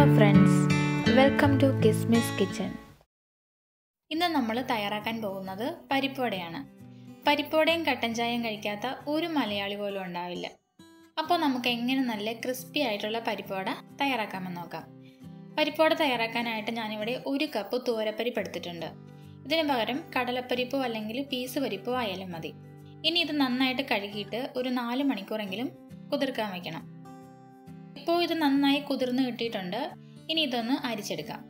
Hello friends welcome to Kismis kitchen ഇന്ന് നമ്മൾ തയ്യാറാക്കാൻ പോകുന്നത് പരിപ്പുവടയാണ്. പരിപ്പുവടയും കട്ടൻ ചായയും കഴിക്കാത്ത ഒരു മലയാളി പോലും ഉണ്ടാവില്ല. അപ്പോൾ നമുക്ക് എങ്ങനെ നല്ല ക്രിസ്പി ആയിട്ടുള്ള പരിപ്പുവട തയ്യാറാക്കാമെന്ന് നോക്കാം. പരിപ്പുവട തയ്യാറാക്കാനായിട്ട് ഞാനിവിടെ ഒരു കപ്പ് തോരപ്പരിപ്പ് എടുത്തിട്ടുണ്ട് ഇതിന് പകരം കടലപ്പരിപ്പോ അല്ലെങ്കിൽ പീസ് പരിപ്പോ ആയാലും മതി. ഇനി ഇത് നന്നായിട്ട് കഴുകിയിട്ട് ഒരു നാല് മണിക്കൂറെങ്കിലും കുതിർക്കാൻ വയ്ക്കണം ഇപ്പോൾ ഇത് നന്നായി കുതിർന്ന് കിട്ടിയിട്ടുണ്ട്. ഇനി ഇതൊന്ന് അരിച്ചെടുക്കാം.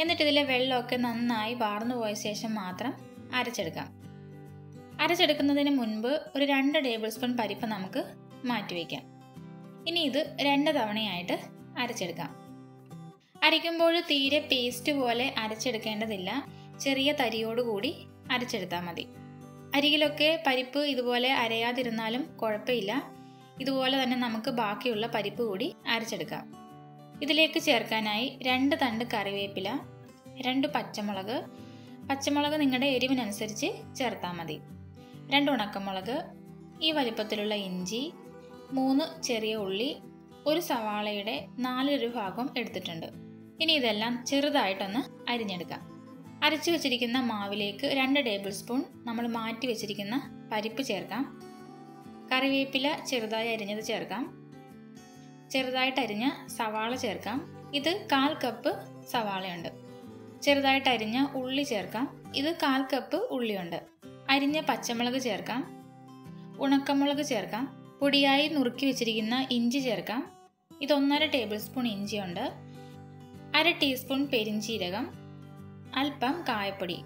എന്നിട്ട് ഇതിലെ വെള്ളമൊക്കെ നന്നായി വാർന്നു പോയ ശേഷം മാത്രം അരച്ചെടുക്കാം. അരച്ചെടുക്കുന്നതിന് മുൻപ് ഒരു രണ്ട് ടേബിൾ സ്പൂൺ പരിപ്പ് നമുക്ക് മാറ്റിവെക്കാം ഇനി ഇത് രണ്ട് തവണയായിട്ട് അരച്ചെടുക്കാം. അരയ്ക്കുമ്പോൾ തീരെ പേസ്റ്റ് പോലെ അരച്ചെടുക്കേണ്ടതില്ല. ചെറിയ തരിയോടുകൂടി അരച്ചെടുത്താൽ മതി. അരികിലൊക്കെ പരിപ്പ് ഇതുപോലെ അരയാതിരുന്നാലും കുഴപ്പമില്ല. ഇതുപോലെ തന്നെ നമുക്ക് ബാക്കിയുള്ള പരിപ്പ് കൂടി അരച്ചെടുക്കാം. ഇതിലേക്ക് ചേർക്കാനായി രണ്ട് തണ്ട് കറിവേപ്പില രണ്ട് പച്ചമുളക്. പച്ചമുളക് നിങ്ങളുടെ എരിവിനനുസരിച്ച് ചേർത്താൽ മതി. രണ്ട് ഉണക്കമുളക് ഈ വലിപ്പത്തിലുള്ള ഇഞ്ചി മൂന്ന് ചെറിയ ഉള്ളി ഒരു സവാളയുടെ നാലൊരു ഭാഗം എടുത്തിട്ടുണ്ട്. ഇനി ഇതെല്ലാം ചെറുതായിട്ടൊന്ന് അരിഞ്ഞെടുക്കാം. അരച്ചു വെച്ചിരിക്കുന്ന മാവിലേക്ക് രണ്ട് ടേബിൾ സ്പൂൺ നമ്മൾ മാറ്റി വെച്ചിരിക്കുന്ന പരിപ്പ് ചേർക്കാം. കറിവേപ്പില ചെറുതായി അരിഞ്ഞത് ചേർക്കാം. ചെറുതായിട്ട് അരിഞ്ഞ സവാള ചേർക്കാം. ഇത് കാൽ കപ്പ് സവാളയുണ്ട്. ചെറുതായിട്ട് അരിഞ്ഞ ഉള്ളി ചേർക്കാം. ഇത് കാൽ കപ്പ് ഉള്ളിയുണ്ട്. അരിഞ്ഞ പച്ചമുളക് ചേർക്കാം. ഉണക്കമുളക് ചേർക്കാം. പൊടിയായി നുറുക്കി വെച്ചിരിക്കുന്ന ഇഞ്ചി ചേർക്കാം. ഇത് ഒന്നര ടേബിൾ സ്പൂൺ ഇഞ്ചിയുണ്ട്. അര ടീസ്പൂൺ പെരിഞ്ചീരകം. അല്പം കായപ്പൊടി.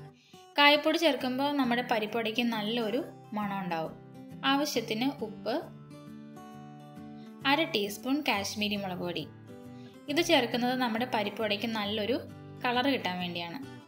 കായപ്പൊടി ചേർക്കുമ്പോൾ നമ്മുടെ പരിപ്പൊടിക്ക് നല്ലൊരു മണം ഉണ്ടാവും ആവശ്യത്തിന് ഉപ്പ് അര ടീസ്പൂൺ കാശ്മീരി മുളക് പൊടി. ഇത് ചേർക്കുന്നത് നമ്മുടെ പരിപ്പുവടയ്ക്ക് നല്ലൊരു കളർ കിട്ടാൻ വേണ്ടിയാണ്.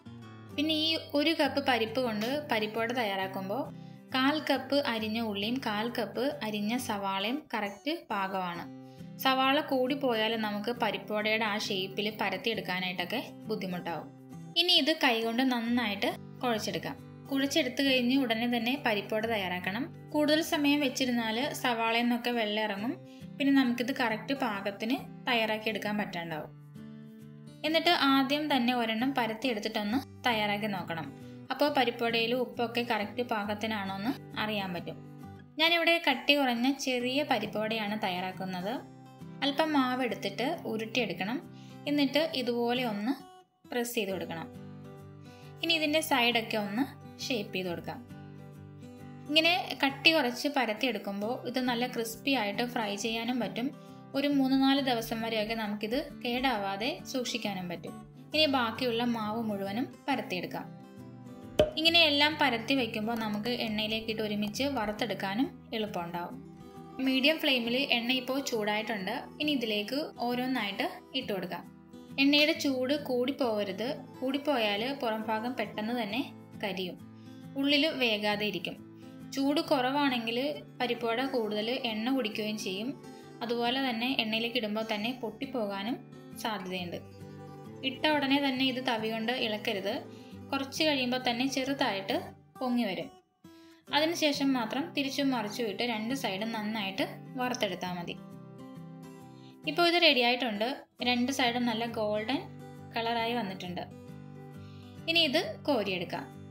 പിന്നെ ഈ ഒരു കപ്പ് പരിപ്പ് കൊണ്ട് പരിപ്പുവട തയ്യാറാക്കുമ്പോൾ കാൽ കപ്പ് അരിഞ്ഞ ഉള്ളിയും കാൽ കപ്പ് അരിഞ്ഞ സവാളയും കറക്റ്റ് പാകമാണ്. സവാള കൂടി പോയാൽ നമുക്ക് പരിപ്പുവടയുടെ ആ ഷേപ്പിൽ പരത്തിയെടുക്കാനായിട്ടൊക്കെ ബുദ്ധിമുട്ടാവും. ഇനി ഇത് കൈകൊണ്ട് നന്നായിട്ട് കുഴച്ചെടുക്കാം. കുഴിച്ചെടുത്ത് കഴിഞ്ഞ് ഉടനെ തന്നെ പരിപ്പോടെ തയ്യാറാക്കണം. കൂടുതൽ സമയം വെച്ചിരുന്നാൽ സവാളയിൽ നിന്നൊക്കെ വെള്ളം ഇറങ്ങും പിന്നെ നമുക്കിത് കറക്റ്റ് പാകത്തിന് തയ്യാറാക്കി എടുക്കാൻ പറ്റാണ്ടാവും. എന്നിട്ട് ആദ്യം തന്നെ ഒരെണ്ണം പരത്തി എടുത്തിട്ടൊന്ന് തയ്യാറാക്കി നോക്കണം. അപ്പോൾ പരിപ്പുവടയിൽ ഉപ്പൊക്കെ കറക്റ്റ് പാകത്തിനാണോ എന്ന് അറിയാൻ പറ്റും. ഞാനിവിടെ കട്ടി കുറഞ്ഞ ചെറിയ പരിപ്പോടയാണ് തയ്യാറാക്കുന്നത്. അല്പം മാവ് എടുത്തിട്ട് ഉരുട്ടിയെടുക്കണം. എന്നിട്ട് ഇതുപോലെ ഒന്ന് പ്രസ് ചെയ്ത് കൊടുക്കണം. ഇനി ഇതിന്റെ സൈഡൊക്കെ ഒന്ന് ഷേപ്പ് ചെയ്ത് കൊടുക്കാം. ഇങ്ങനെ കട്ടി കുറച്ച് പരത്തി എടുക്കുമ്പോൾ ഇത് നല്ല ക്രിസ്പി ആയിട്ട് ഫ്രൈ ചെയ്യാനും പറ്റും. ഒരു മൂന്ന് നാല് ദിവസം വരെയൊക്കെ നമുക്കിത് കേടാവാതെ സൂക്ഷിക്കാനും പറ്റും. ഇനി ബാക്കിയുള്ള മാവ് മുഴുവനും പരത്തിയെടുക്കാം. ഇങ്ങനെ എല്ലാം പരത്തി വയ്ക്കുമ്പോൾ നമുക്ക് എണ്ണയിലേക്കിട്ട് ഒരുമിച്ച് വറുത്തെടുക്കാനും എളുപ്പമുണ്ടാവും. മീഡിയം ഫ്ലെയിമിൽ എണ്ണ ഇപ്പോൾ ചൂടായിട്ടുണ്ട്. ഇനി ഇതിലേക്ക് ഓരോന്നായിട്ട് ഇട്ട് കൊടുക്കാം. എണ്ണയുടെ ചൂട് കൂടിപ്പോകരുത്. കൂടിപ്പോയാൽ പുറം ഭാഗം പെട്ടെന്ന് തന്നെ കരിയും. ഉള്ളിൽ വേകാതെ ഇരിക്കും. ചൂട് കുറവാണെങ്കിൽ പരിപ്പുവട കൂടുതൽ എണ്ണ കുടിക്കുകയും ചെയ്യും. അതുപോലെ തന്നെ എണ്ണയിലേക്ക് ഇടുമ്പോൾ തന്നെ പൊട്ടിപ്പോകാനും സാധ്യതയുണ്ട്. ഇട്ട ഉടനെ തന്നെ ഇത് തവി കൊണ്ട് ഇളക്കരുത്. കുറച്ച് കഴിയുമ്പോൾ തന്നെ ചെറുതായിട്ട് പൊങ്ങി വരും. അതിനുശേഷം മാത്രം തിരിച്ചും മറിച്ചും ഇട്ട് രണ്ട് സൈഡും നന്നായിട്ട് വറുത്തെടുത്താൽ മതി. ഇപ്പോൾ ഇത് റെഡി ആയിട്ടുണ്ട്. രണ്ട് സൈഡും നല്ല ഗോൾഡൻ കളറായി വന്നിട്ടുണ്ട്. ഇനി ഇത് കോരിയെടുക്കാം.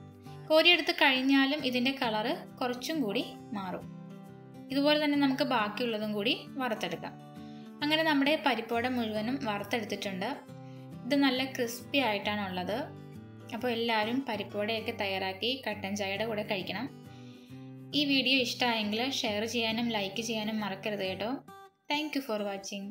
കോരിയെടുത്ത് കഴിഞ്ഞാലും ഇതിന്റെ കളറ് കുറച്ചും കൂടി മാറും. ഇതുപോലെ തന്നെ നമുക്ക് ബാക്കിയുള്ളതും കൂടി വറുത്തെടുക്കാം. അങ്ങനെ നമ്മുടെ പരിപ്പോട മുഴുവനും വറുത്തെടുത്തിട്ടുണ്ട്. ഇത് നല്ല ക്രിസ്പി ആയിട്ടാണ് ഉള്ളത് അപ്പോൾ എല്ലാവരും പരിപ്പോടയൊക്കെ തയ്യാറാക്കി കട്ടൻ ചായയുടെ കൂടെ കഴിക്കണം. ഈ വീഡിയോ ഇഷ്ടമായെങ്കിൽ ഷെയർ ചെയ്യാനും ലൈക്ക് ചെയ്യാനും മറക്കരുത് കേട്ടോ. Thank for watching.